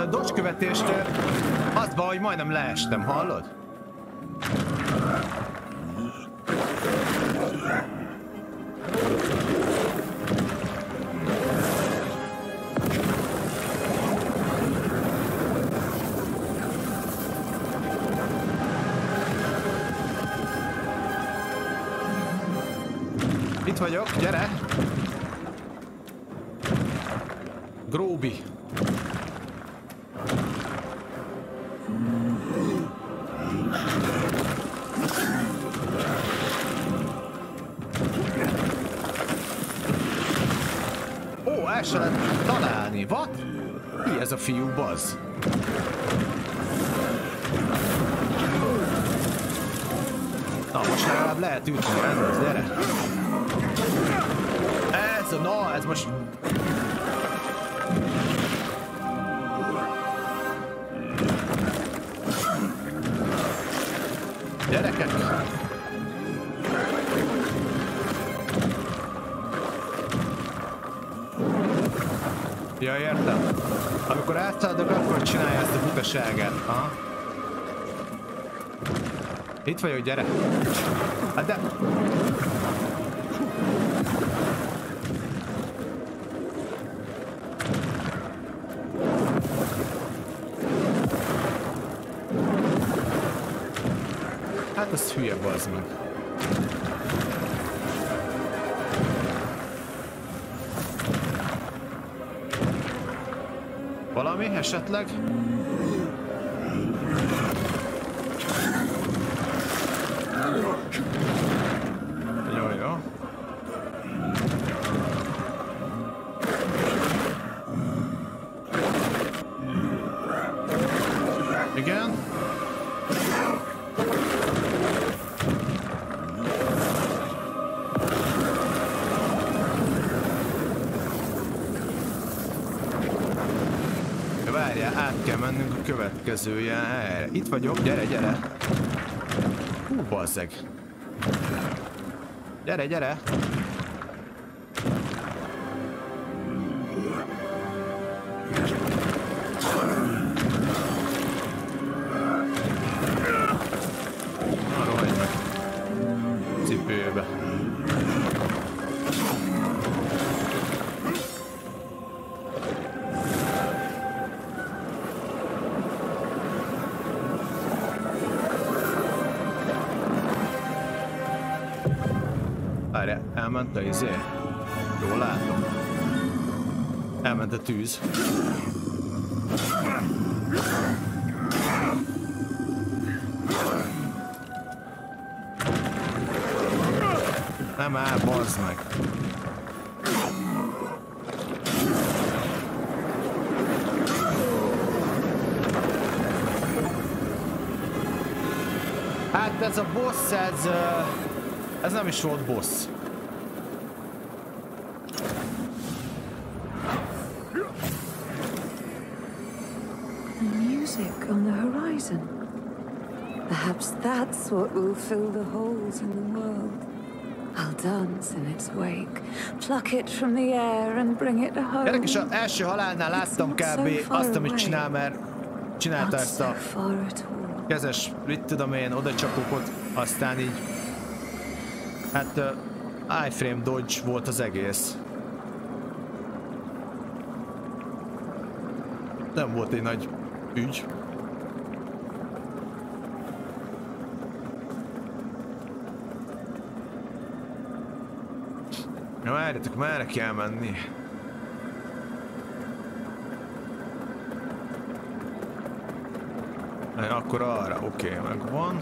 a dodge követéstől az van, hogy majdnem leestem, hallod? Fiú, baz? Na, most legalább lehet ütni, ez az, gyere! Ez, na, ez most... Gyerekek! Ja, értem. Amikor átszaladok, akkor csinálja ezt a butaságát. Aha. Itt vagyok, gyere. Hát de... Hát az hülye bazd meg. Esetleg? Következője. Itt vagyok, gyere, gyere. Hú, bazzeg. Gyere, gyere. Elment a izé? Jól látom. Elment a tűz. Nem áll, bazd meg. Hát ez a boss, ez... Ez nem is volt boss. The music on the horizon. Perhaps that's what will fill the holes in the world. I'll dance in its wake, pluck it from the air and bring it home. Is az első halálnál láttam kb. azt, amit csinál, mert csinálta ezt a kezes, mit tudom én, oda csapokot, aztán így... Hát uh, iframe dodge volt az egész. Nem volt egy nagy ügy. Na várjatok, merre kell menni? Akkor arra, oké, okay, megvan.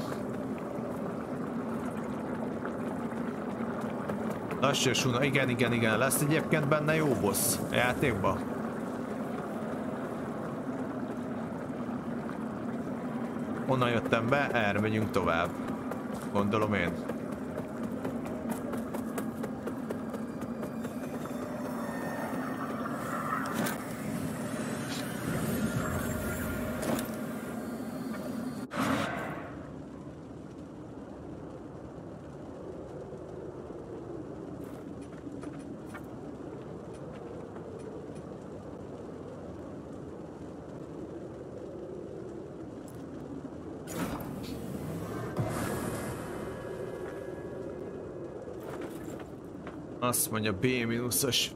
Lassú suna, igen, igen, igen. Lesz egyébként benne jó boss a játékba? Onnan jöttem be, erre megyünk tovább. Gondolom én. Azt mondja B-os.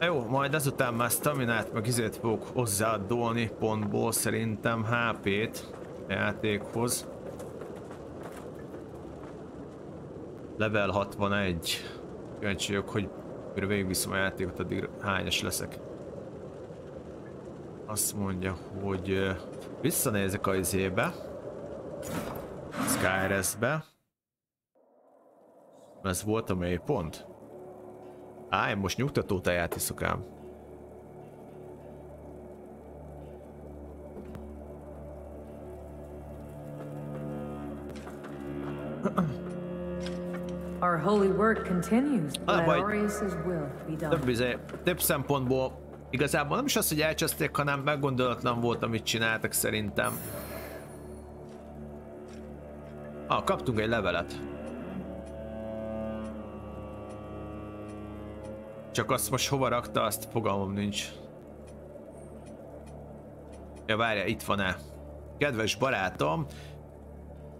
Jó, majd ezután már staminát, meg izét fogok hozzáadolni pontból szerintem HP-t játékhoz. Level 61. Kíváncsi vagyok, hogy mire végigviszem a játékot, addig hányas leszek. Azt mondja, hogy visszanézek a izébe. Skyres-be. Ez volt a mélypont? Á, én most nyugtató teját iszok ám. Our holy work continues. Done. Több, izé, több szempontból igazából nem is az, hogy elcseszték, hanem meggondolatlan volt, amit csináltak szerintem. Ah, kaptunk egy levelet. Csak azt most hova rakta, azt fogalmam nincs. Ja, várja, itt van-e? Kedves barátom,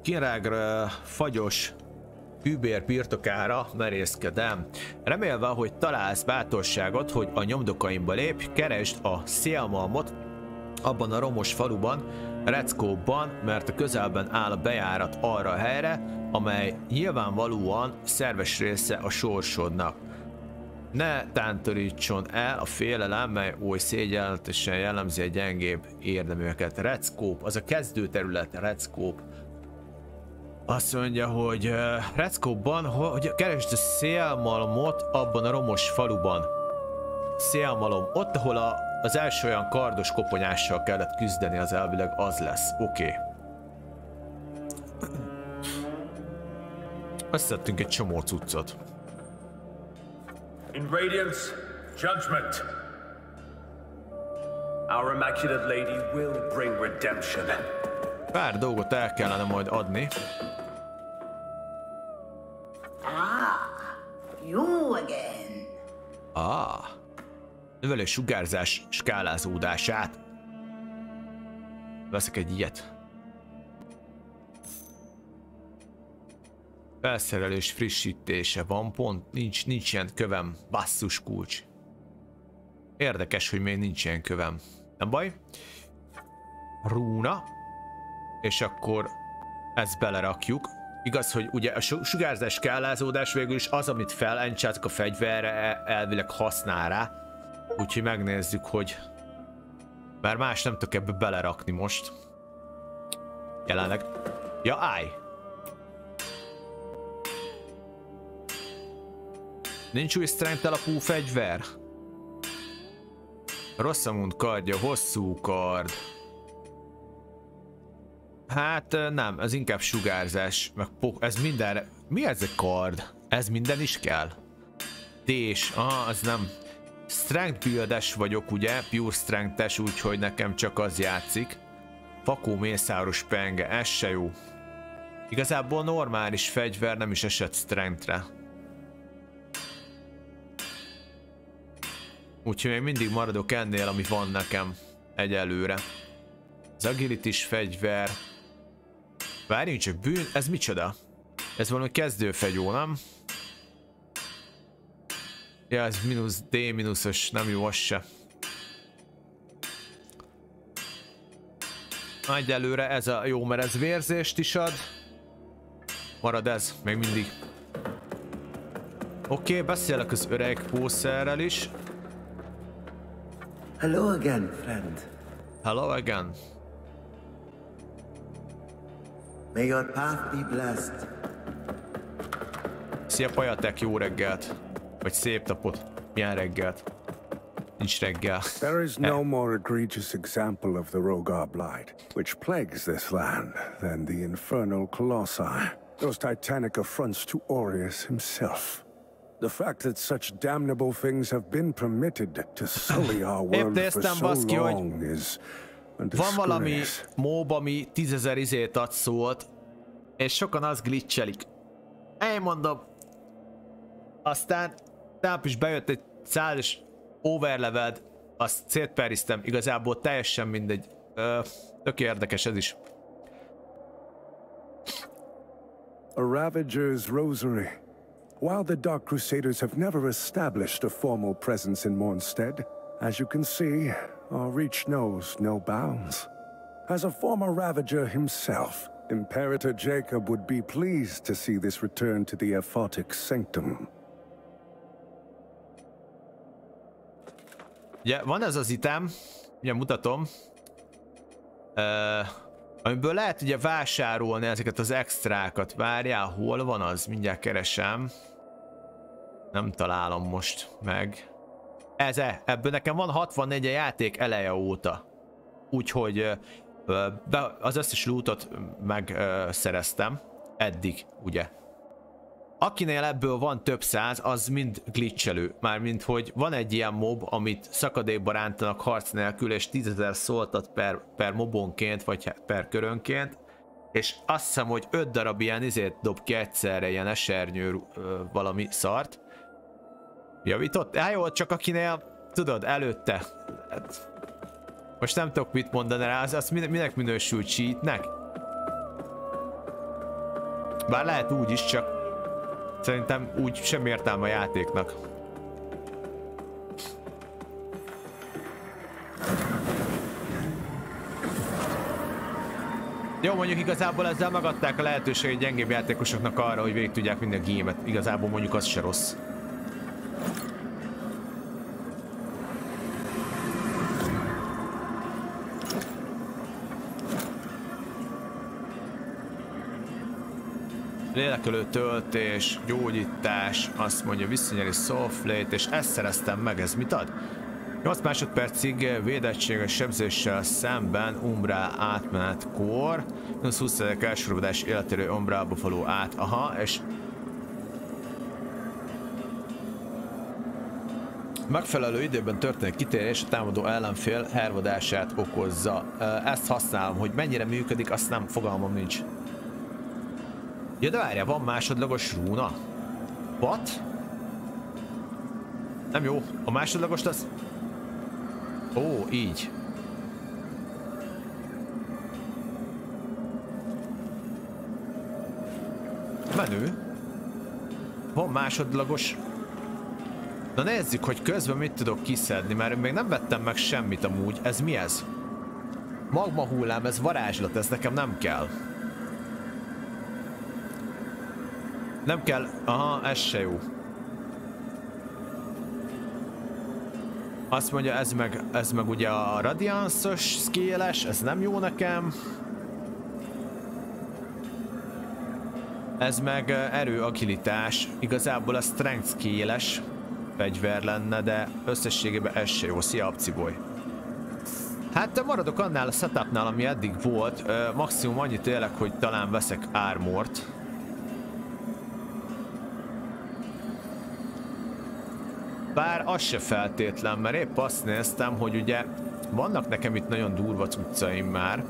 kirágra fagyos hűbér birtokára merészkedem. Remélve, hogy találsz bátorságot, hogy a nyomdokaimba lép, keresd a szélmalmot abban a romos faluban, Reckóban, mert a közelben áll a bejárat arra a helyre, amely nyilvánvalóan szerves része a sorsodnak. Ne tántorítson el a félelem, mely oly szégyenletesen jellemzi a gyengébb érdeműeket. Redscope, az a kezdő terület, Redscope. Azt mondja, hogy uh, Redscope-ban, hogy keresd a szélmalmot abban a romos faluban. Szélmalom, ott, ahol a, az első olyan kardos koponyással kellett küzdeni, az elvileg az lesz. Oké. Okay. Összettünk egy csomó cuccot. In radiance, judgment. Our Immaculate Lady will bring redemption. Pár dolgot el kellene majd adni. Ah, you again. Ah. Növelő sugárzás skálázódását. Veszek egy ilyet. Felszerelés frissítése van, pont nincs, nincs ilyen kövem. Basszus kulcs. Érdekes, hogy még nincs ilyen kövem. Nem baj. Rúna. És akkor ezt belerakjuk. Igaz, hogy ugye a sugárzás skálázódás végül is az, amit felencsátok a fegyverre, e- elvileg használ rá. Úgyhogy megnézzük, hogy... Mert más nem tudok ebbe belerakni most. Jelenleg. Ja, állj! Nincs új strength alapú fegyver? Rosszamund kardja, hosszú kard. Hát nem, ez inkább sugárzás, meg ez mindenre... Mi ez a kard? Ez minden is kell? Tés, ah, az nem. Strength buildes vagyok, ugye? Pure strength úgyhogy nekem csak az játszik. Fakó mészáros penge, ez se jó. Igazából normális fegyver nem is esett strengthre. Úgyhogy még mindig maradok ennél, ami van nekem egyelőre. Az agilitis fegyver. Várjunk csak, bűn, ez micsoda? Ez valami kezdőfegyó, nem? Ja, ez mínusz D mínuszos, nem jó az se. Egyelőre ez a jó, mert ez vérzést is ad. Marad ez, még mindig. Oké, okay, beszélek az öreg pószerrel is. Hello again, friend. Hello again. May your path be blessed. Szia Pajatek, jó reggelt. Vagy szép napot. Milyen reggelt. nincs reggel. There is no more egregious example of the Rogar Blight, which plagues this land, than the infernal colossi. Those titanic affronts to Aureus himself. The fact that such damnable things have been permitted to sully our world for so long is van valami mob, ami tízezer izét ad szót, és sokan az glitchelik. Én mondom. Aztán táp is bejött egy százas overleveld, azt szétperiztem, igazából teljesen mindegy. Ö, tök érdekes ez is. A Ravager's Rosary. While the Dark Crusaders have never established a formal presence in Mornstead, as you can see, our reach knows no bounds. As a former Ravager himself, Imperator Jacob would be pleased to see this return to the Aphotic Sanctum. Ugye van ez az item, ugye mutatom, uh, amiből lehet ugye vásárolni ezeket az extrákat. Várjál, hol van az? Mindjárt keresem. Nem találom most meg. Ez -e, ebből nekem van 64 a játék eleje óta. Úgyhogy az összes lootot megszereztem. Eddig, ugye. Akinél ebből van több száz, az mind glitchelő. Mármint, hogy van egy ilyen mob, amit szakadékba rántanak harc nélkül, és tízezer szóltat per, per mobonként, vagy per körönként. És azt hiszem, hogy öt darab ilyen izét dob ki egyszerre, ilyen esernyő valami szart. Javított? Hát jó, csak akinél, tudod, előtte. Hát, most nem tudok mit mondani rá, az, az minek minősül cheatnek? Bár lehet úgy is, csak szerintem úgy sem értelme a játéknak. Jó, mondjuk igazából ezzel megadták a lehetőséget gyengébb játékosoknak arra, hogy végig tudják minden gémet. Igazából mondjuk az se rossz. Lélekölő töltés, gyógyítás, azt mondja visszanyeri soulflate, és ezt szereztem meg, ez mit ad? 8 másodpercig védettséges sebzéssel szemben Umbrá átmenet kor, 20 elsorovodás életérő Umbrába való át, aha, és Megfelelő időben történik kitérés a támadó ellenfél hervadását okozza. Ezt használom, hogy mennyire működik, azt nem fogalmam nincs. Ja, de várjál, van másodlagos rúna? What? Nem jó. A másodlagos az... Ó, így. Menő. Van másodlagos... Na nézzük, hogy közben mit tudok kiszedni, mert még nem vettem meg semmit amúgy. Ez mi ez? Magma hullám, ez varázslat, ez nekem nem kell. Nem kell... Aha, ez se jó. Azt mondja, ez meg, ez meg ugye a radianszos skilles, ez nem jó nekem. Ez meg erő agilitás. Igazából a strength skilles fegyver lenne, de összességében ez se jó. Szia, Abciboly. Hát maradok annál a setupnál, ami eddig volt. Maximum annyit tényleg, hogy talán veszek armort. Bár az se feltétlen, mert épp azt néztem, hogy ugye vannak nekem itt nagyon durva cuccaim már,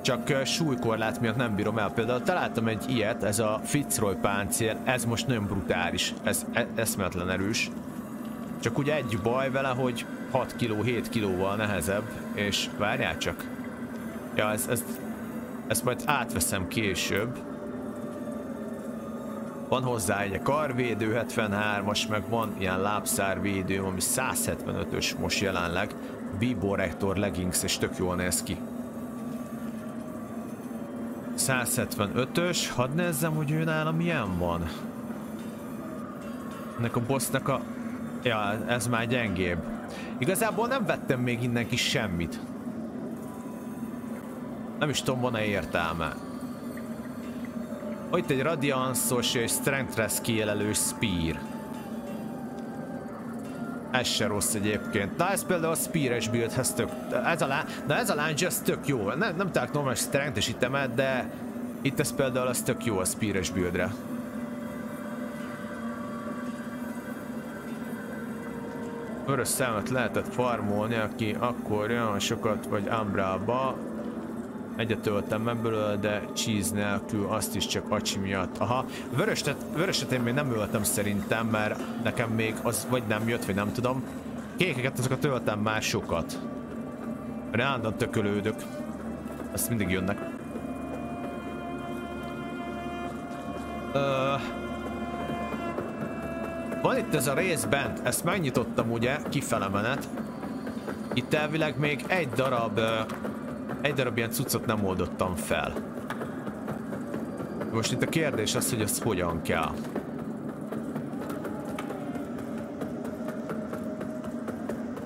csak súlykorlát miatt nem bírom el. Például találtam egy ilyet, ez a Fitzroy páncél, ez most nagyon brutális, ez e eszméletlen erős. Csak ugye egy baj vele, hogy 6 kg, 7 kilóval nehezebb, és várjál csak. Ja, ez, ez, ezt majd átveszem később. Van hozzá egy karvédő 73-as, meg van ilyen lábszárvédő, ami 175-ös most jelenleg. Biborektor leggings, és tök jól néz ki. 175-ös, hadd nézzem, hogy ő nála milyen van. Ennek a bossnak a... Ja, ez már gyengébb. Igazából nem vettem még innen ki semmit. Nem is tudom, van-e értelme. Itt egy radianszos és strength kijelelő spear. Ez se rossz egyébként. Na ez például a Spear-es buildhez tök... Ez a, lá... Na ez a lunge, ez tök jó. Nem, nem tudok normális strength itemet, de itt ez például az tök jó a Spear-es buildre. Vörös számot lehetett farmolni, aki akkor olyan sokat vagy Umbrába Egyet töltem ebből, de cheese nélkül azt is csak acsi miatt. Aha, vöröset, vöröset én még nem öltem szerintem, mert nekem még az vagy nem jött, vagy nem tudom. Kékeket azokat töltem már sokat. Rándan tökölődök. Azt mindig jönnek. Uh, van itt ez a rész bent, ezt megnyitottam ugye, kifele menet. Itt elvileg még egy darab uh, egy darab ilyen cuccot nem oldottam fel. Most itt a kérdés az, hogy ezt hogyan kell.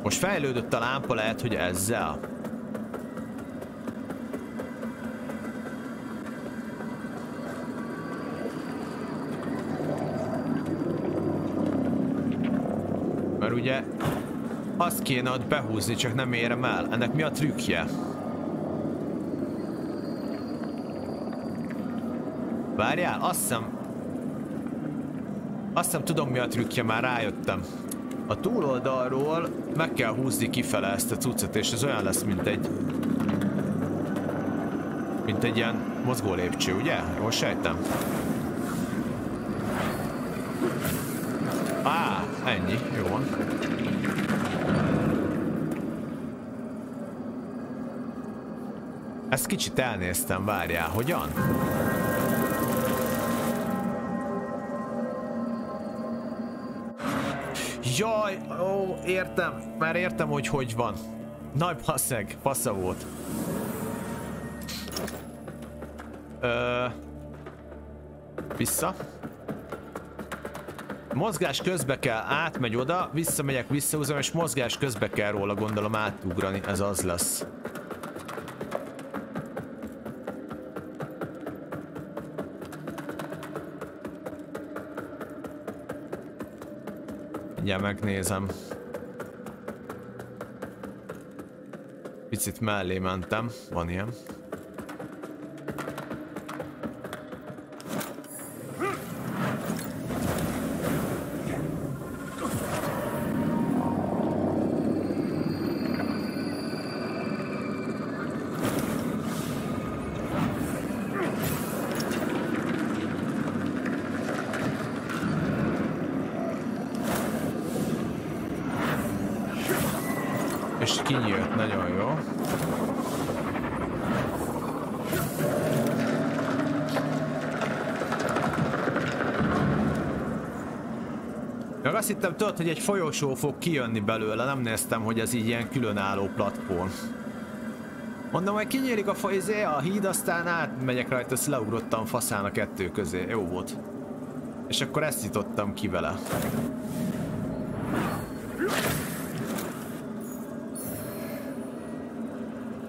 Most fejlődött a lámpa, lehet, hogy ezzel. Mert ugye azt kéne ott behúzni, csak nem érem el. Ennek mi a trükkje? Várjál, azt hiszem... Azt hiszem tudom mi a trükkje, már rájöttem. A túloldalról meg kell húzni kifele ezt a cuccot, és ez olyan lesz, mint egy... Mint egy ilyen mozgó lépcső, ugye? Jól sejtem. Á, ennyi, jó van. Ezt kicsit elnéztem, várjál, hogyan? Jaj, ó, értem. Már értem, hogy hogy van. Nagy passzeg, passza volt. Ö... Vissza. Mozgás közbe kell, átmegy oda, visszamegyek, visszahúzom, és mozgás közbe kell róla gondolom átugrani, ez az lesz. Mindjárt megnézem. Picit mellé mentem, van ilyen. Hittem, tudod, hogy egy folyosó fog kijönni belőle, nem néztem, hogy ez így ilyen különálló platform. Mondom, hogy kinyílik a, izé, a híd, aztán átmegyek rajta, ezt leugrottam faszán a kettő közé. Jó volt. És akkor ezt nyitottam ki vele.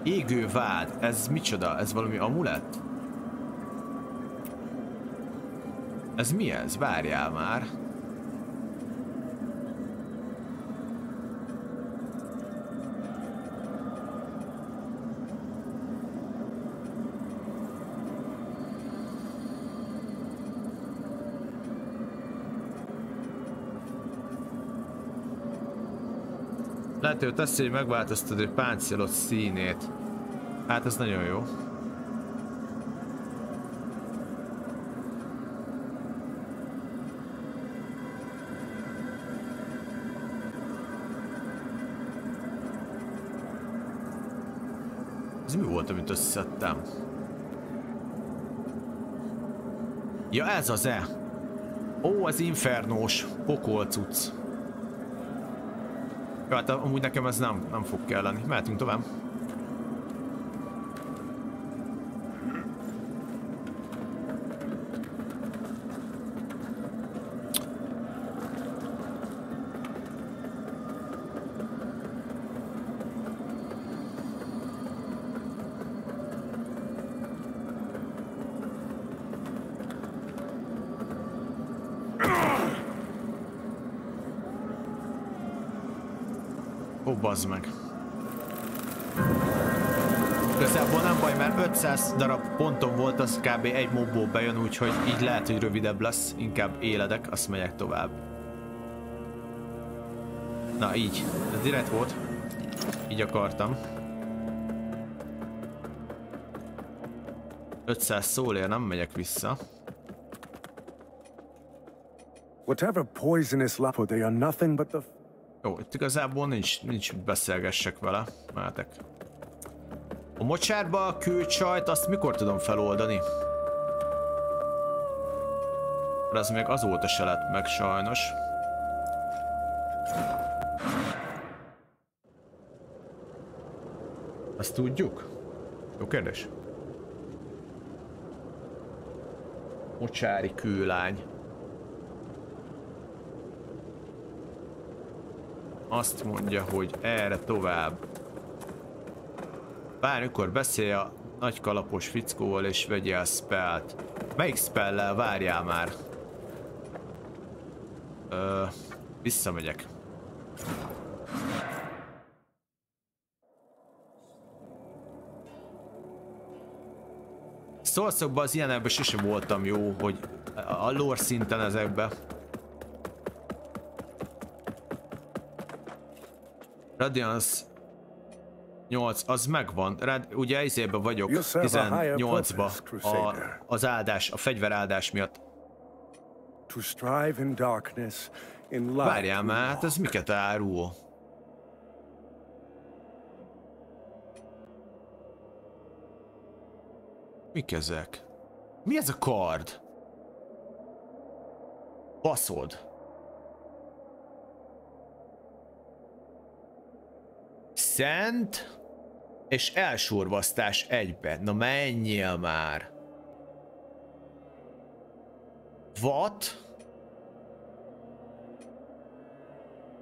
Égő vád. Ez micsoda? Ez valami amulett? Ez mi ez? Várjál már. Lehet, hogy teszi, hogy megváltoztad egy páncélot színét. Hát ez nagyon jó. Ez mi volt, amit összeszedtem? Ja, ez az-e? Ó, az infernós pokolcuc. Jó, hát amúgy nekem ez nem, nem fog kelleni. Mehetünk tovább. Bazd meg. Igazából nem baj, mert 500 darab ponton volt, az kb. egy mobból bejön, úgyhogy így lehet, hogy rövidebb lesz. Inkább éledek, azt megyek tovább. Na így, ez direkt volt. Így akartam. 500 szólér, nem megyek vissza. Whatever poisonous lapo, they are nothing but the itt igazából nincs, nincs beszélgessek vele. Mehetek. A mocsárba a külcsajt, azt mikor tudom feloldani? Az még azóta se lett meg sajnos. Azt tudjuk? Jó kérdés. Mocsári kőlány. Azt mondja, hogy erre tovább. Bármikor beszélj a nagy kalapos fickóval és vegyél spellt. Melyik spellel várjál már? Ö, visszamegyek. Szorszokban az ilyenekben sosem voltam jó, hogy a lore szinten ezekben. Radiance 8, az megvan. Rád, ugye izébe vagyok 18-ba a, az áldás, a fegyveráldás miatt. Várjál már, hát ez miket árul? Mik ezek? Mi ez a kard? Baszod. Szent és elsurvasztás egyben. Na menjél már. What?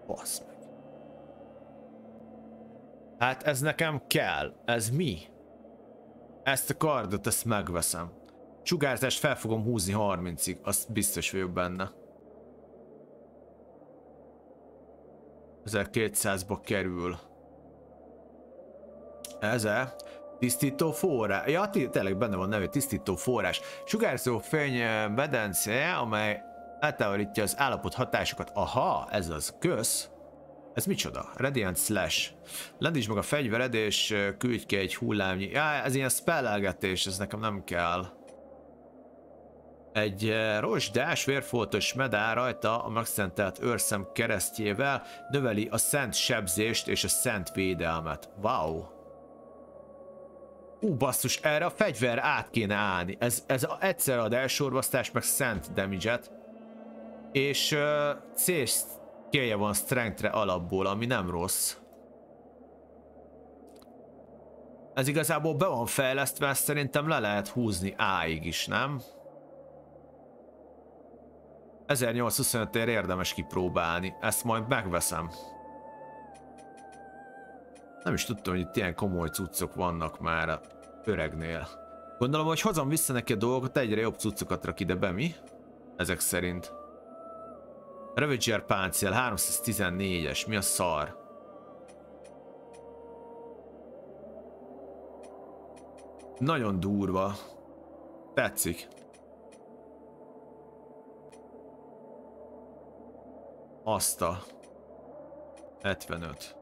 Basz meg. Hát ez nekem kell. Ez mi? Ezt a kardot, ezt megveszem. Sugárzást fel fogom húzni 30-ig, azt biztos vagyok benne. 1200-ba kerül. Eze. Tisztító forrás. Ja, tényleg benne van nevű tisztító forrás. Sugárzó fény bedence, amely eltávolítja az állapot hatásokat. Aha, ez az. Kösz. Ez micsoda? Radiant Slash. Lendíts meg a fegyvered és küldj ki egy hullámnyi. Ja, ez ilyen spellelgetés, ez nekem nem kell. Egy rozsdás vérfoltos medál rajta a megszentelt őrszem keresztjével növeli a szent sebzést és a szent védelmet. Wow! Ú, basszus, erre a fegyver át kéne állni. Ez, ez egyszer ad elsorvasztás, meg szent damage És uh, C skillje van strengthre alapból, ami nem rossz. Ez igazából be van fejlesztve, ezt szerintem le lehet húzni A-ig is, nem? 1825 ér érdemes kipróbálni, ezt majd megveszem. Nem is tudtam, hogy itt ilyen komoly cuccok vannak már a öregnél. Gondolom, hogy hozom vissza neki a dolgokat, egyre jobb cuccokat rak ide be, mi? Ezek szerint. Ravager páncél, 314-es, mi a szar? Nagyon durva. Tetszik. Azt a 75.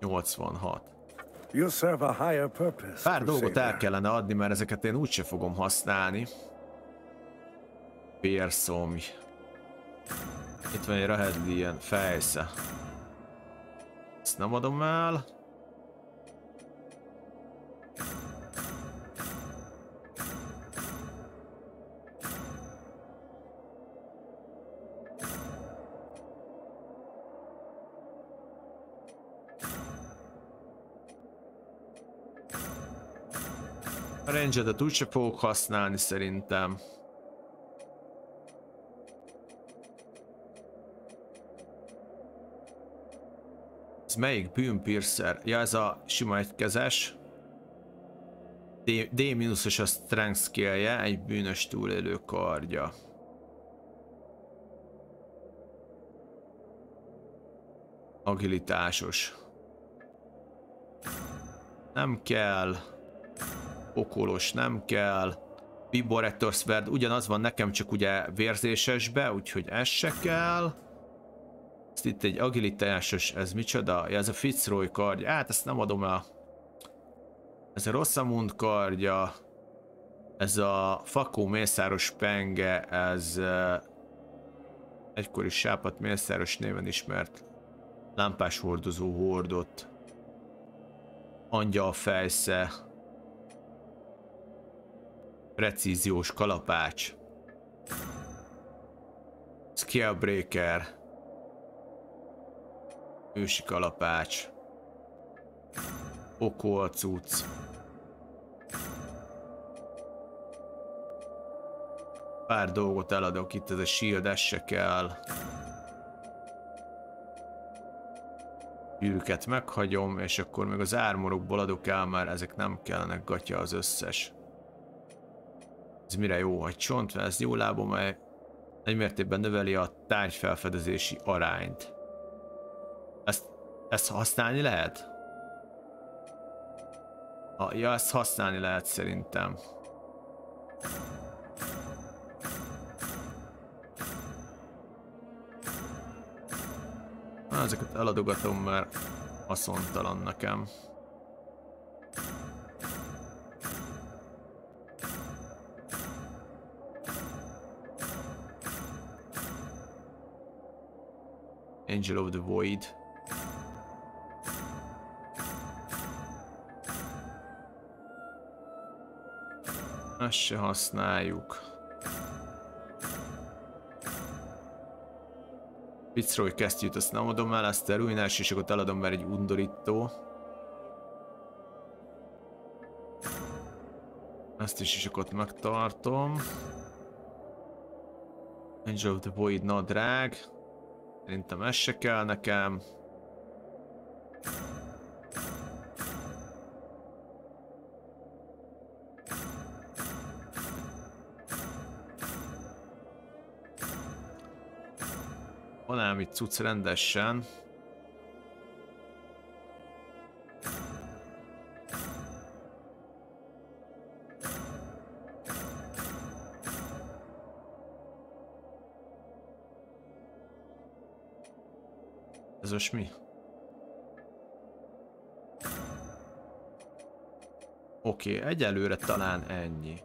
86. Pár dolgot el kellene adni, mert ezeket én úgyse fogom használni. Vérszomj. Itt van egy Rahedli ilyen fejsze. Ezt nem adom el. Range-edet úgyse fogok használni szerintem. Ez melyik bűnpiercer? Ja, ez a sima egykezes. D-os a strength skillje, egy bűnös túlélő kardja. Agilitásos. nem kell. Okolos nem kell. Viborector Sword ugyanaz van nekem, csak ugye vérzésesbe, úgyhogy ez se kell. Ezt itt egy agilitásos, ez micsoda? Ja, ez a Fitzroy kardja. Hát ezt nem adom el. Ez a Rosamund kardja. Ez a Fakó mészáros penge, ez egykori sápat mészáros néven ismert lámpás hordozó hordott. Angyal fejsze. Precíziós kalapács. Scalebreaker. Ősi kalapács. Okolcuc. Pár dolgot eladok itt, ez a shield, ez se kell. Gyűrűket meghagyom, és akkor még az ármorokból adok el, mert ezek nem kellenek gatya az összes. Ez mire jó, hogy csont, ez jó lábom, egy mértékben növeli a tárgyfelfedezési arányt. Ezt, ezt használni lehet? Ah, ja, ezt használni lehet szerintem. Na, ezeket eladogatom, mert haszontalan nekem. Angel of the Void. Ezt se használjuk. Fitzroy kesztyűt azt nem adom el, ezt a ruinás és akkor eladom, mert egy undorító. Ezt is is ott megtartom. Angel of the Void nadrág. Szerintem ez se kell nekem. Van ám itt cucc rendesen. Ez most mi? Oké, okay, egyelőre talán ennyi.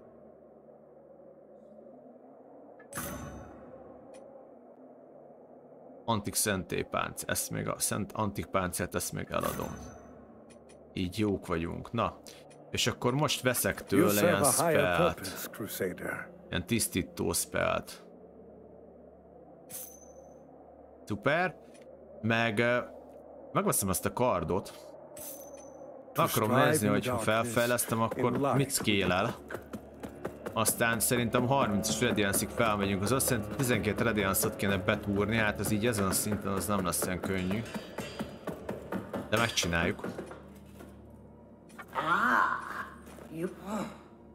Antik szentépánc, ezt még a szent antik páncát, ezt még eladom. Így jók vagyunk. Na, és akkor most veszek tőle ilyen spelt. Ilyen tisztító spelt. Szuper. Meg megveszem ezt a kardot. Akarom nézni, hogy ha felfejlesztem, akkor mit scale aztán szerintem 30-as radiance felmegyünk, az azt jelenti 12 radiance kéne betúrni, hát az így ezen a szinten az nem lesz olyan könnyű. De megcsináljuk.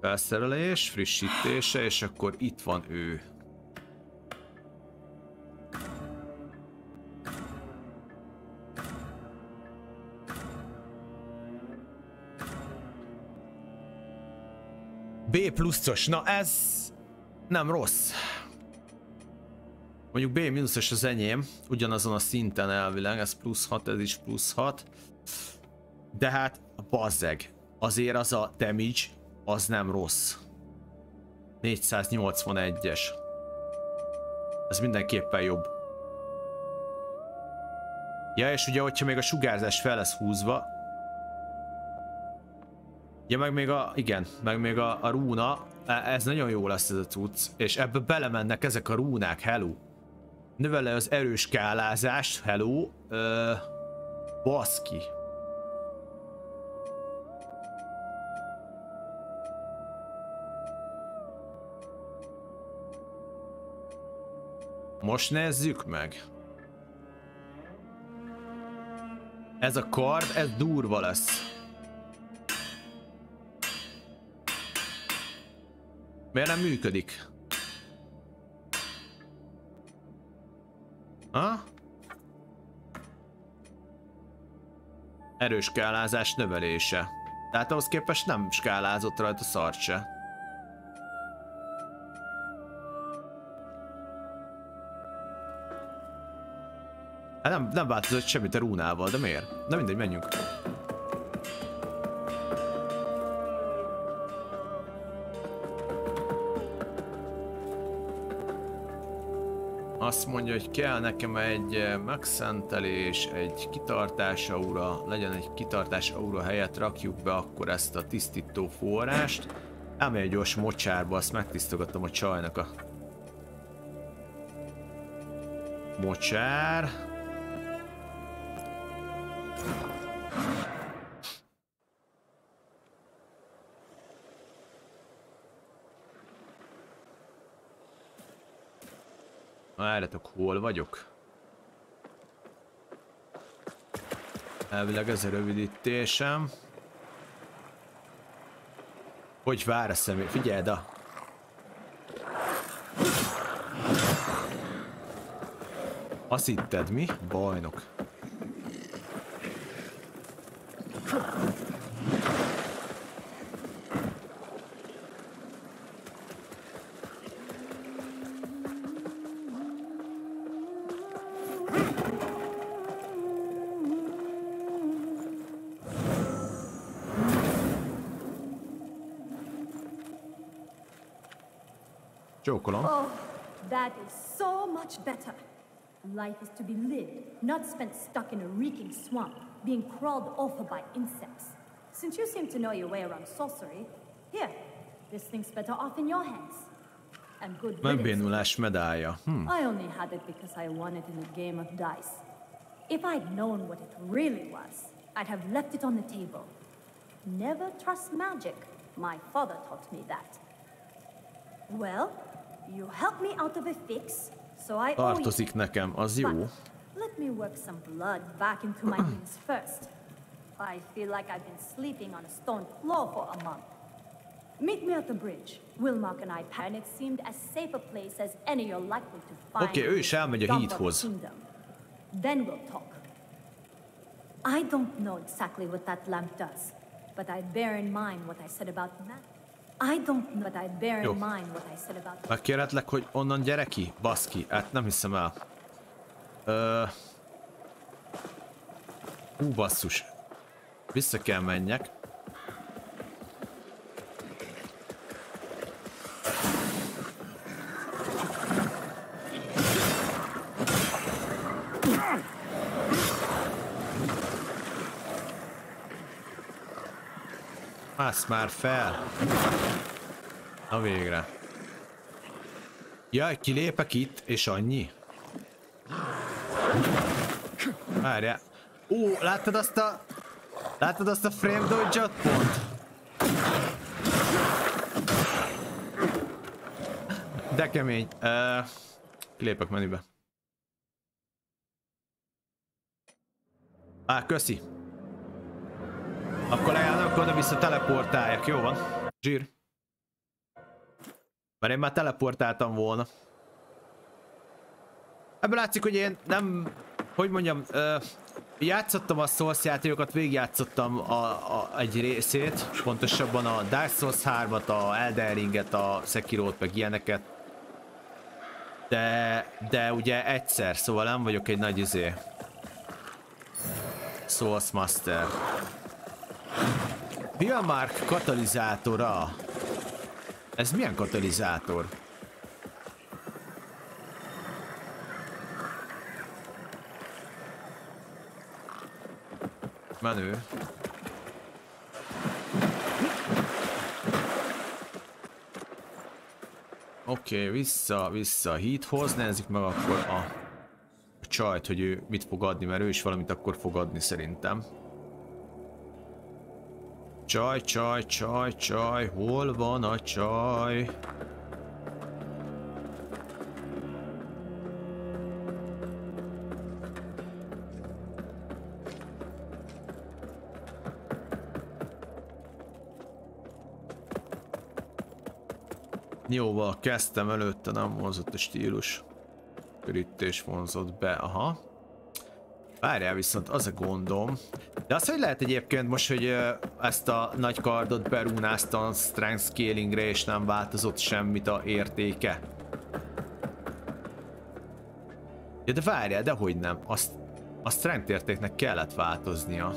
Felszerelés, frissítése, és akkor itt van ő. B pluszos, na ez nem rossz. Mondjuk B mínuszos az enyém, ugyanazon a szinten elvileg, ez plusz 6, ez is plusz 6. De hát, bazzeg, azért az a damage, az nem rossz. 481-es. Ez mindenképpen jobb. Ja, és ugye, hogyha még a sugárzás fel lesz húzva, Ja, meg még a, igen, meg még a, a rúna, e, ez nagyon jó lesz ez a cucc, és ebbe belemennek ezek a rúnák, hello. Növele az erős kálázást, hello. Ö, baszki. Most nézzük meg. Ez a kard, ez durva lesz. Miért nem működik? Ha? Erős kellázás növelése. Tehát ahhoz képest nem skálázott rajta szart se. Hát nem, nem változott semmit a rúnával, de miért? Na mindegy, menjünk. Azt mondja, hogy kell nekem egy eh, megszentelés, egy kitartás aura, legyen egy kitartás aura helyett rakjuk be akkor ezt a tisztító forrást. Elmegy gyors mocsárba, azt megtisztogatom a csajnak a mocsár. Várjatok, hol vagyok? Elvileg ez a rövidítésem. Hogy vár a személy? Figyeld a... Azt hitted mi? Bajnok. Oh, that is so much better. Life is to be lived, not spent stuck in a reeking swamp, being crawled over by insects. Since you seem to know your way around sorcery, here, this thing's better off in your hands. And good Megbénulás medálja. Hmm. I only had it because I won it in a game of dice. If I'd known what it really was, I'd have left it on the table. Never trust magic. My father taught me that. Well, You helped me out of a fix, so I Tartozik nekem, az jó. Let me work some blood back into my veins first. I feel like I've been sleeping on a stone floor for a month. Meet me at the bridge. Wilmark and I it seemed as safe a place as any you're likely to find. Oké, okay, ő is elmegy a hídhoz. Then we'll talk. I don't know exactly what that lamp does, but I bear in mind what I said about magic. I don't know, but I bear in mind what I said about Megkérhetlek, hogy onnan gyere ki? Baszki, hát nem hiszem el. Ö... Hú, basszus. Vissza kell menjek. Mász már fel! Na végre. Jaj, kilépek itt, és annyi? Várjál. Ó, láttad azt a... Láttad azt a frame dodge pont? De kemény. Uh, kilépek menübe. Á, köszi. Akkor lejállnak oda-vissza teleportáljak, jó van? Zsír. Mert én már teleportáltam volna. Ebből látszik, hogy én nem... Hogy mondjam... Uh, játszottam a Souls játékokat, végigjátszottam a, a, egy részét, pontosabban a Dark Souls 3-at, a Elden Ringet, a Sekiro-t, meg ilyeneket. De, de ugye egyszer, szóval nem vagyok egy nagy izé. Souls Master. Biomark katalizátora. Ez milyen katalizátor? Menő. Oké, okay, vissza, vissza a híthoz, nézzük meg akkor a, a csajt, hogy ő mit fog adni, mert ő is valamit akkor fog adni szerintem. Csaj, csaj, csaj, csaj, hol van a csaj? Jóval kezdtem előtte, nem vonzott a stílus. Körítés vonzott be, aha. Várjál viszont, az a gondom. De az, hogy lehet egyébként most, hogy ezt a nagy kardot berúnáztam strength scalingre és nem változott semmit a értéke? Ja, de várjál, de hogy nem. Azt, a strength értéknek kellett változnia.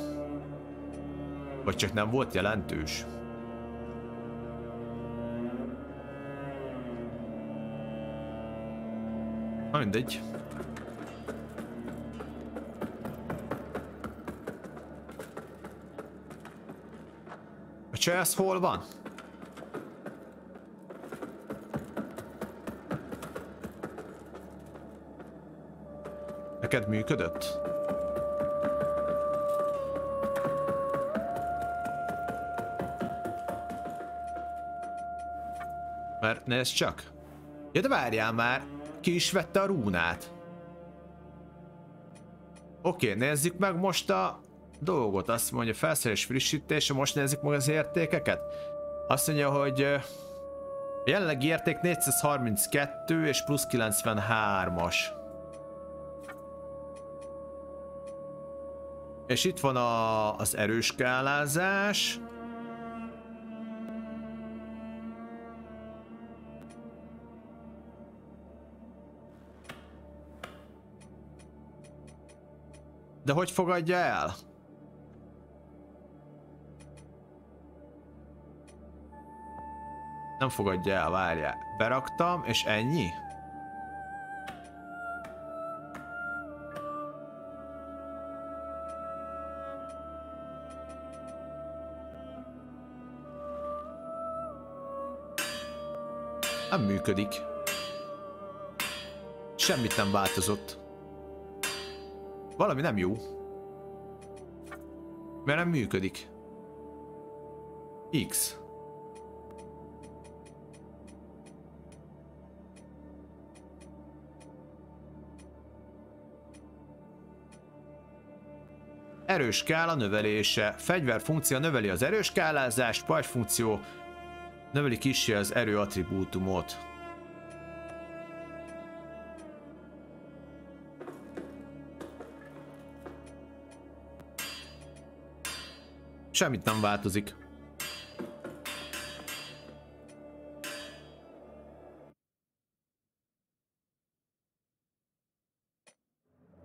Vagy csak nem volt jelentős? Na mindegy. Csász hol van? Neked működött? Mert nézd csak. Ja, de várjál már, ki is vette a rúnát. Oké, nézzük meg most a dolgot. Azt mondja, felszerelés frissítése, most nézzük meg az értékeket. Azt mondja, hogy jelenlegi érték 432 és plusz 93-as. És itt van a, az erős kálázás. De hogy fogadja el? Nem fogadja el, várjál. Beraktam, és ennyi? Nem működik. Semmit nem változott. Valami nem jó. Mert nem működik. X. Erős skála növelése. Fegyver funkció növeli az erős skálázást, pajzs funkció növeli kissé az erő attribútumot. Semmit nem változik.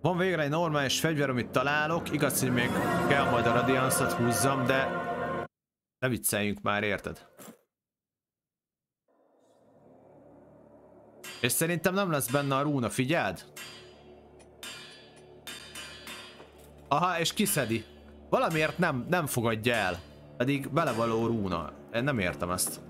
Van végre egy normális fegyver, amit találok. Igaz, hogy még kell majd a radianszot húzzam, de ne vicceljünk már, érted? És szerintem nem lesz benne a rúna, figyeld? Aha, és kiszedi. Valamiért nem, nem fogadja el. Pedig belevaló rúna. Én nem értem ezt.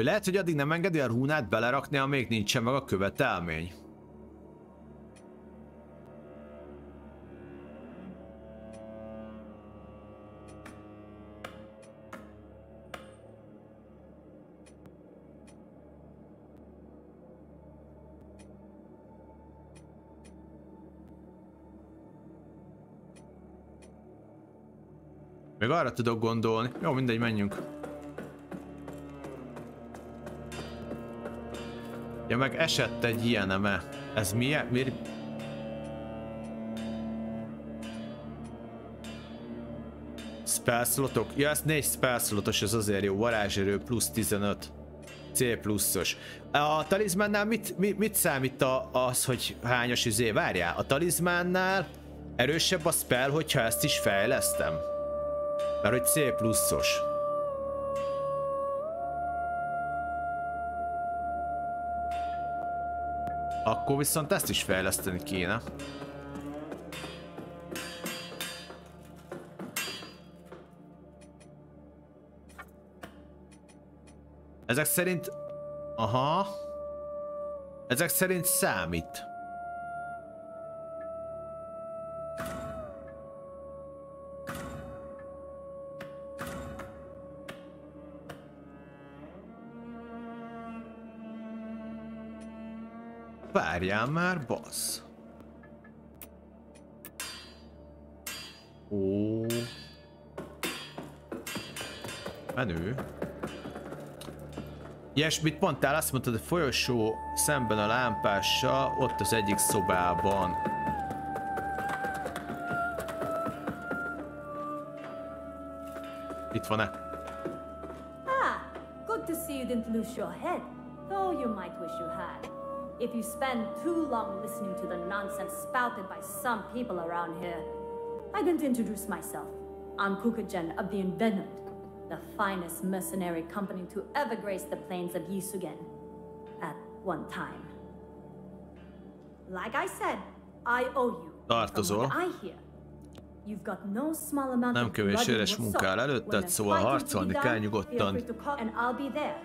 Vagy lehet, hogy addig nem engedi a rúnát belerakni, amíg nincsen meg a követelmény. Még arra tudok gondolni. Jó, mindegy, menjünk. Ja, meg esett egy ilyen eme. Ez milyen? Miért? Spellslotok? Ja, ez 4 spellslotos, ez azért jó. Varázserő plusz 15. C pluszos. A talizmánnál mit, mit, mit számít a, az, hogy hányos izé? Várjál, a talizmánnál erősebb a spell, hogyha ezt is fejlesztem? Mert hogy C pluszos. Akkor viszont ezt is fejleszteni kéne. Ezek szerint... Aha. Ezek szerint számít. Várjál már, bassz. Ó. Ilyesmit mondtál, azt mondtad, a folyosó szemben a lámpással, ott az egyik szobában. Itt van-e? Ah, good to see you didn't lose your head, If you spend too long listening to the nonsense spouted by some people around here. I didn't introduce myself. I'm Kukagen of the Envenomed, the finest mercenary company to ever grace the plains of Yisugen. At one time. Like I said, I owe you. Tartozol. From what I hear, You've got no small amount Nem of kevés blood in éles soul. előtted, szóval harcolni kell nyugodtan. feel free to call and I'll be there.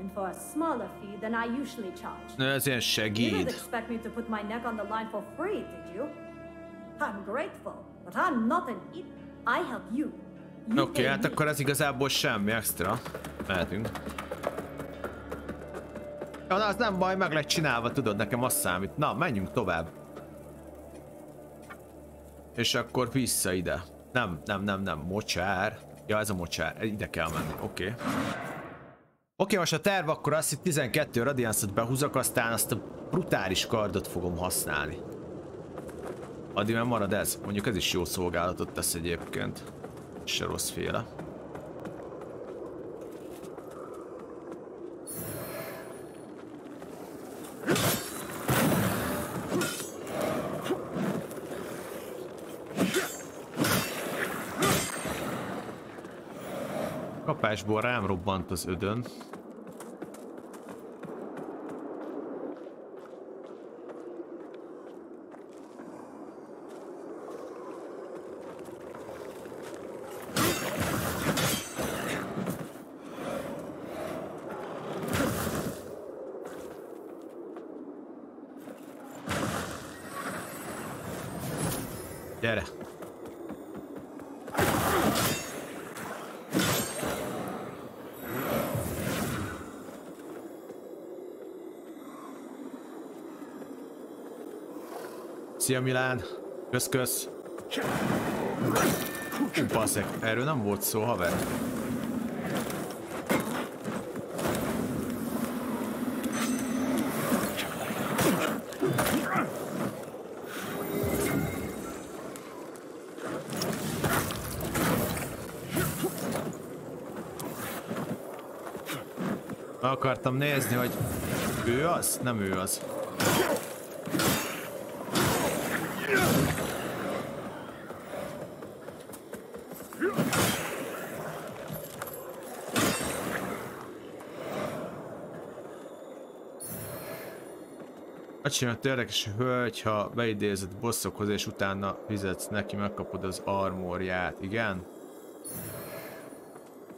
And for a smaller fee than I usually charge. Ez ilyen You didn't segíd. expect me to put my neck on the line for free, did you? I'm grateful, but I'm not an idiot. I help you. Oké, okay, hát akkor ez igazából semmi extra. Mehetünk. Ja, na, az nem baj, meg lett csinálva, tudod, nekem az számít. Na, menjünk tovább. És akkor vissza ide. Nem, nem, nem, nem, mocsár. Ja, ez a mocsár, ide kell menni, oké. Okay. Oké, most a terv akkor az, hogy 12 radianszot behúzok, aztán azt a brutális kardot fogom használni. Addig már marad ez. Mondjuk ez is jó szolgálatot tesz egyébként. Se rossz féle. Kapásból rám robbant az ödön. Gyere! Szia Milán! Kösz kösz! Hú, baszek, erről nem volt szó, haver. Akartam nézni, hogy ő az? Nem ő az. Azt csinált érdekes hölgy, ha beidézed bosszokhoz és utána fizetsz neki, megkapod az armorját, igen?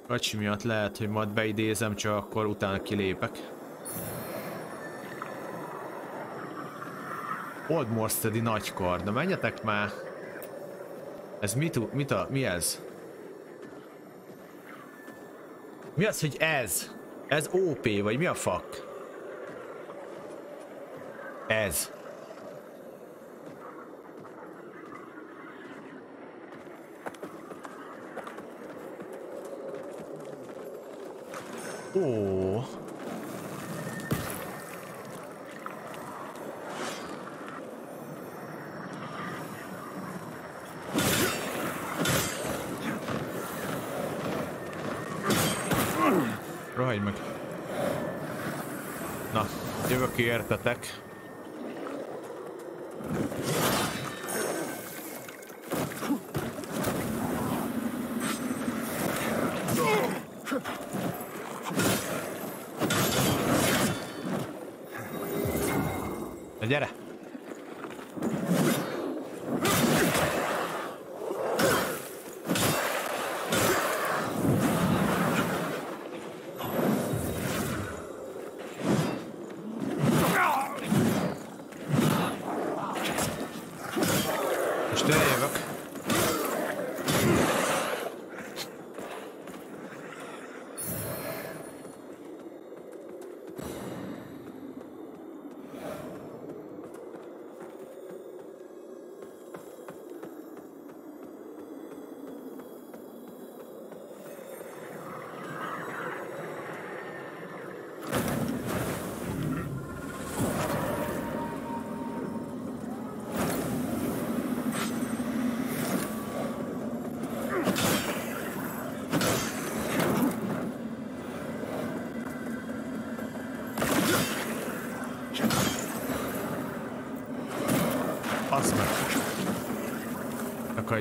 Kacsi miatt lehet, hogy majd beidézem, csak akkor utána kilépek. Old Morsteady nagy kard, na menjetek már! Ez mit, mit a, mi ez? Mi az, hogy ez? Ez OP, vagy mi a fuck? Ez. Ó. Rohagy meg. Na, jövök értetek.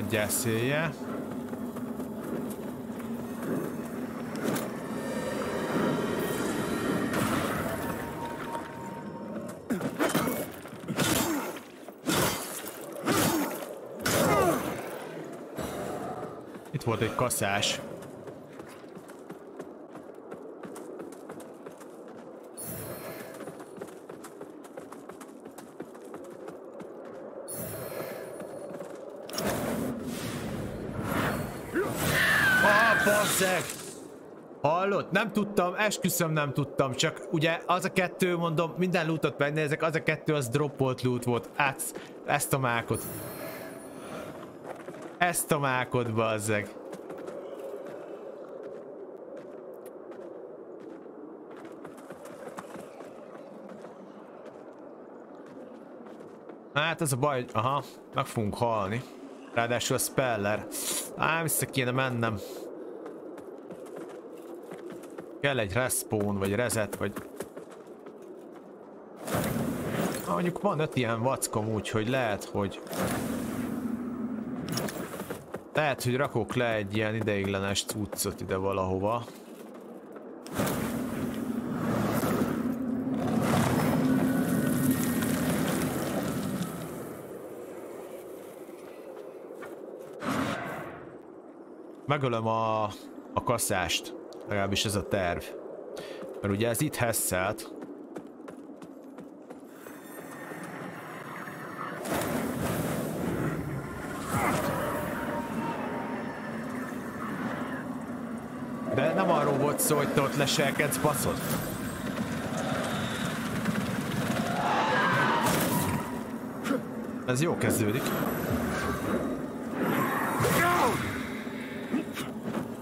Akadjál szélje. Itt volt egy kaszás. Hallott? Nem tudtam, esküszöm nem tudtam, csak ugye az a kettő, mondom, minden lootot megnézek, az a kettő az droppolt loot volt. Át, ezt a mákot. Ezt a mákot, bazzeg. Hát ez a baj, aha, meg fogunk halni. Ráadásul a speller. Á, vissza kéne mennem. Kell egy respawn, vagy reset, vagy... Na, mondjuk van öt ilyen vackom, úgyhogy lehet, hogy... Lehet, hogy rakok le egy ilyen ideiglenes cuccot ide valahova. Megölöm a, a kasszást. Legalábbis ez a terv. Mert ugye ez itt heszelt. De nem arról volt szó, hogy te ott leselkedsz, baszod. Ez jó kezdődik.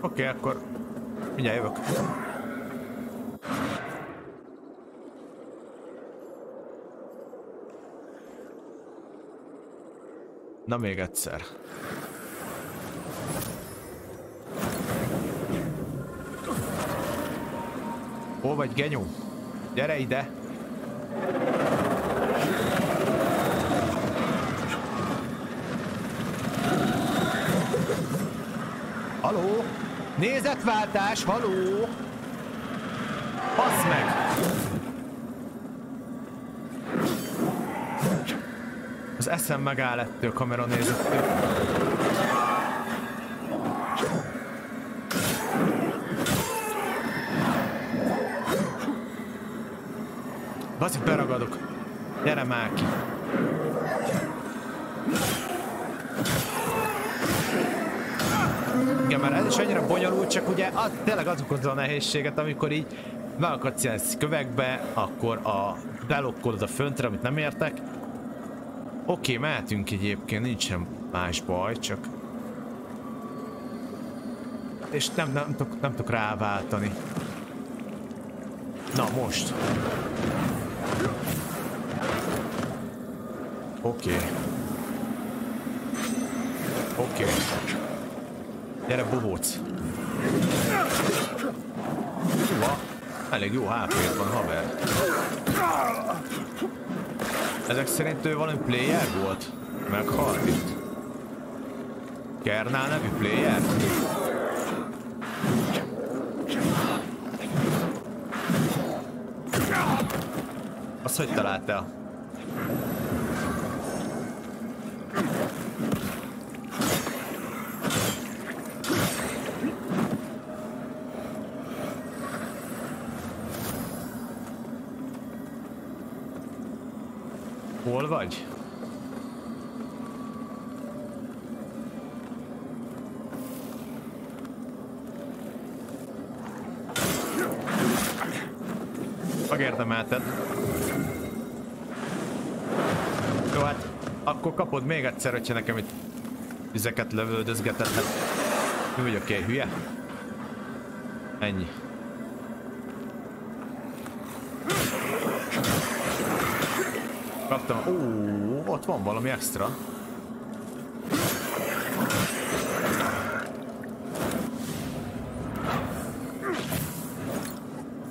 Oké, okay, akkor Mindjárt jövök. Na még egyszer. Hol vagy, genyó? Gyere ide! Haló? Nézetváltás, haló! Passz meg! Az eszem megáll ettől kamera nézettől. Baszik, beragadok. Gyere már ki. Bonyolult, csak ugye az, tényleg az okozza a nehézséget, amikor így beakadsz ilyen kövekbe, akkor a belokkolod a föntre, amit nem értek. Oké, okay, mehetünk egyébként, nincsen más baj, csak... És nem, nem, nem, nem tudok ráváltani. Na, most. Oké. Okay. Oké. Okay. Gyere, bubóc! Húha! Elég jó hp van, haver. Ezek szerint ő valami player volt? Meghalt itt. Kernál nevű player? Azt hogy találtál? Vagy? Megérdemelted. Jó, hát akkor kapod még egyszer, hogyha nekem itt üzeket lövöldözgetett. Hát mi vagyok egy hülye? Ennyi. Kaptam. Ó, ott van valami extra.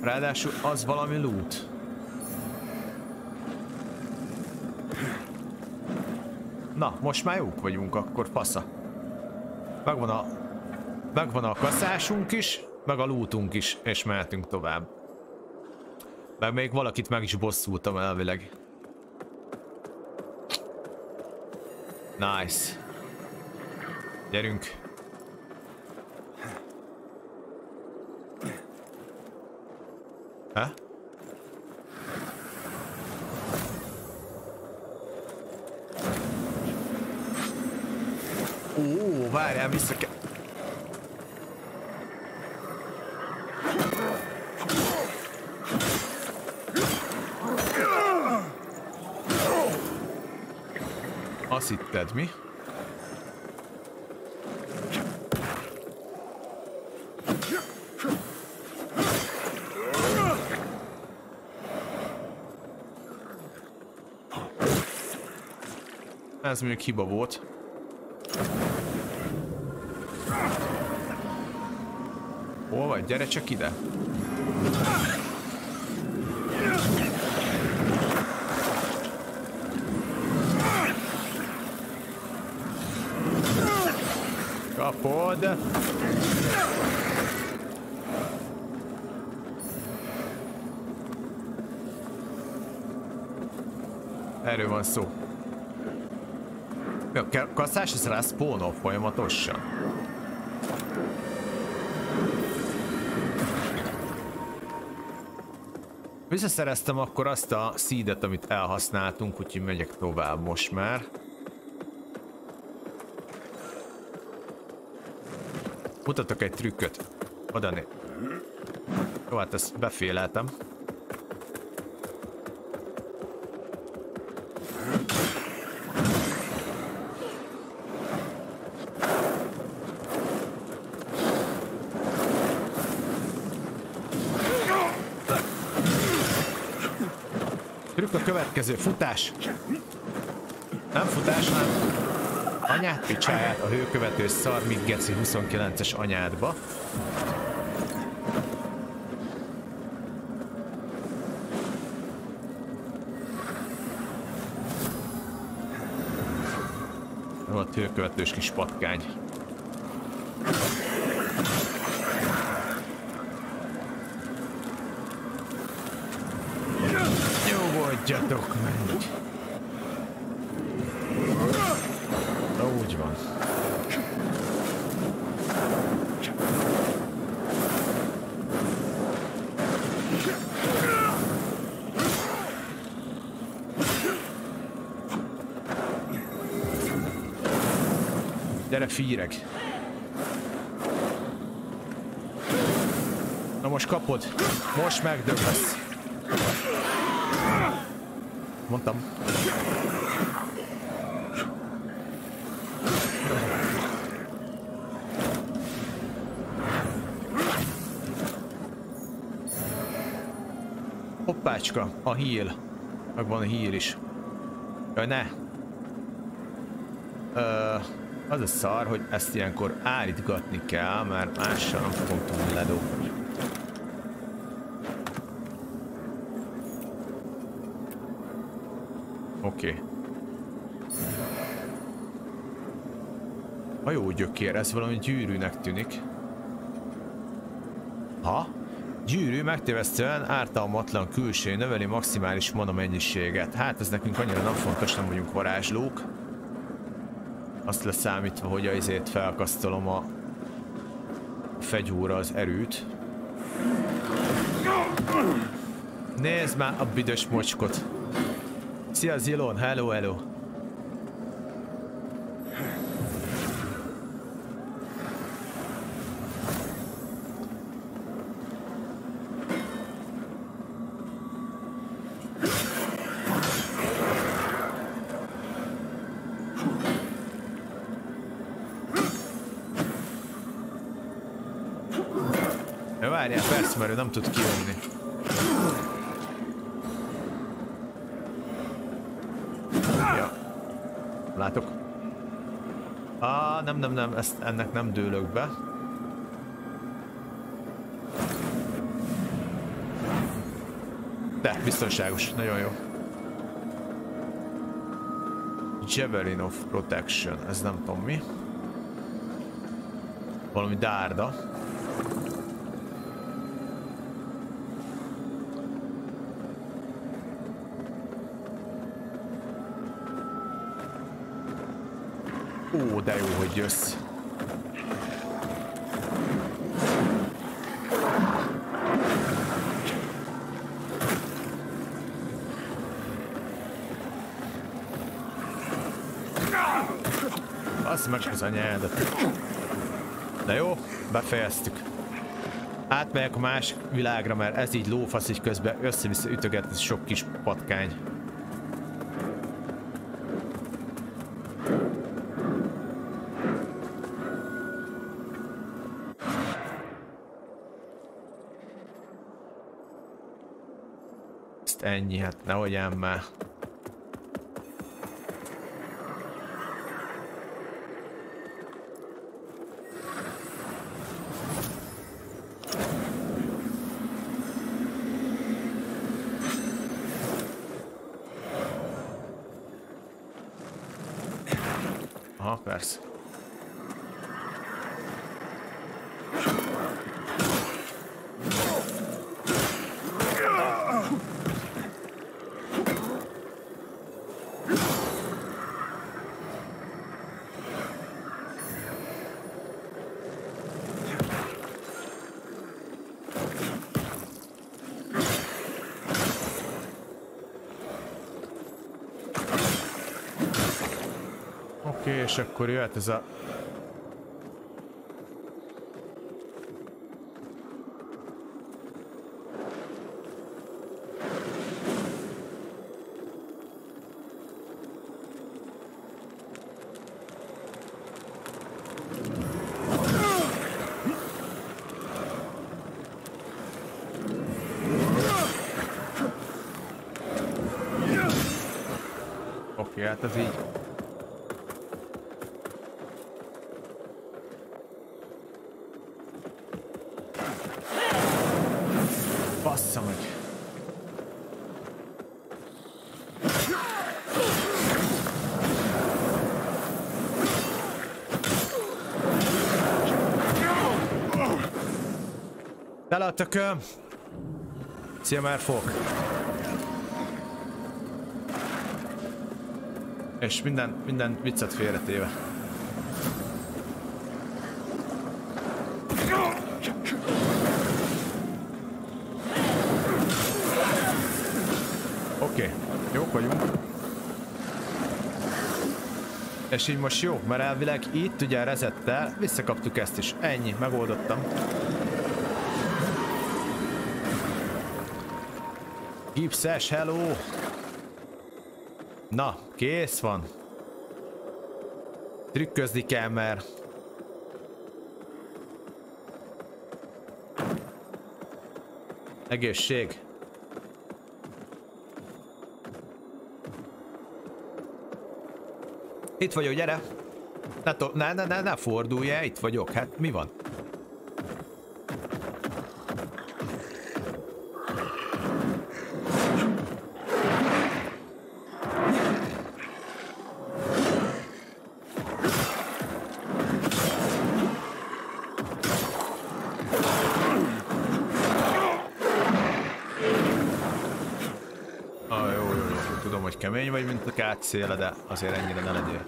Ráadásul az valami loot. Na, most már jók vagyunk, akkor fasza. Megvan a... Megvan a kaszásunk is, meg a lootunk is, és mehetünk tovább. Meg még valakit meg is bosszultam elvileg. Nice. Gyerünk. Ha? Ó, várjál, vissza kell... Hitted, mi? Ez mondjuk hiba volt. Hol vagy? Gyere csak ide! Kapod! Erről van szó. A kasszás ez rá folyamatosan. Visszaszereztem akkor azt a szídet, amit elhasználtunk, úgyhogy megyek tovább most már. Mutatok egy trükköt. Oda né. Jó, hát ezt beféleltem. Trükk a következő. Futás. Nem futás, hanem anyát picsáját a hőkövető szar, míg geci 29-es anyádba. Ott hőkövetős kis patkány. Nyugodjatok meg! Na úgy van. Gyere, fíreg! Na most kapod. Most megdöglesz. Mondtam. Hoppácska, a híl. Meg van a híl is. Jaj, ne! Ö, az a szar, hogy ezt ilyenkor állítgatni kell, mert mással nem fogom tudni ledobni. Oké. Okay. A jó gyökér, ez valami gyűrűnek tűnik. Ha? Gyűrű megtévesztően ártalmatlan külső növeli maximális mana mennyiséget. Hát ez nekünk annyira nem fontos, nem vagyunk varázslók. Azt leszámítva, hogy azért felkasztolom a fegyúra az erőt. Nézd már a büdös mocskot! Szia Zilon, hello, hello! Ja, várjál, persze, mert ő nem tud kijönni. Ja. Látok. Á, nem, nem, nem, ezt, ennek nem dőlök be. De, biztonságos, nagyon jó. Javelin of Protection, ez nem tudom mi. Valami dárda. Ó, de jó, hogy jössz. Azt meg az anyádat. De jó, befejeztük. Átmegyek a másik világra, mert ez így lófasz, így közben össze-vissza ütöget ez sok kis patkány. Ezt ennyi, hát nehogy ám már. És akkor jöhet ez a... Oké, okay, hát ez így a tököm! Szia már fog! És minden, minden viccet félretéve. Oké, okay. jók vagyunk. És így most jó, mert elvileg itt ugye rezettel visszakaptuk ezt is. Ennyi, megoldottam. Gipszes, hello! Na, kész van. Trükközni kell, mert... Egészség. Itt vagyok, gyere! Ne, ne, ne, ne fordulj el, itt vagyok. Hát mi van? Széle, de azért ennyire ne legyél.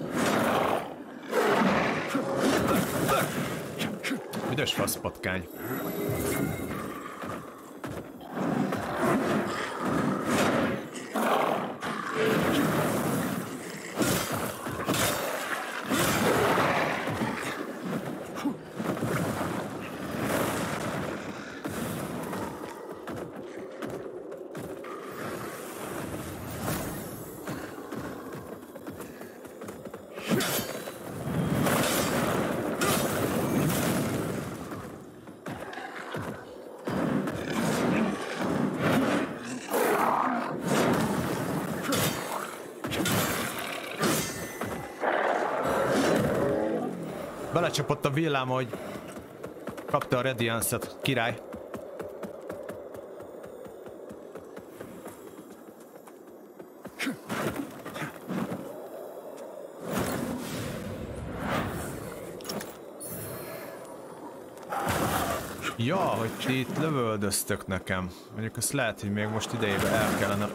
Üdös faszpatkány. belecsapott a villám, hogy kapta a Radiance-et, király. Ja, hogy ti itt lövöldöztök nekem. Mondjuk azt lehet, hogy még most idejében el kellene